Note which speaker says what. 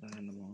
Speaker 1: Tahan.